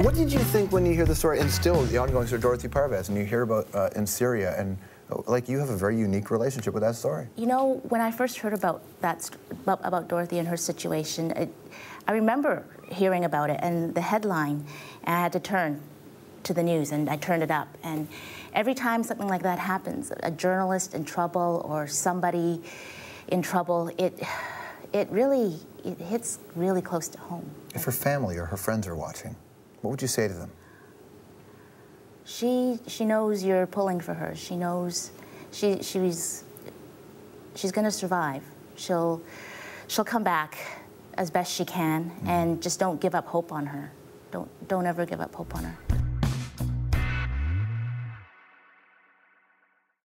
What did you think when you hear the story, and still the ongoing story of Dorothy Parvaz, and you hear about uh, in Syria, and uh, like you have a very unique relationship with that story. You know, when I first heard about that about Dorothy and her situation, it, I remember hearing about it and the headline, and I had to turn to the news, and I turned it up, and every time something like that happens, a journalist in trouble or somebody in trouble, it it really it hits really close to home. If her family or her friends are watching, what would you say to them? She she knows you're pulling for her. She knows she she's she's going to survive. She'll she'll come back as best she can, mm-hmm. and just don't give up hope on her. Don't don't ever give up hope on her.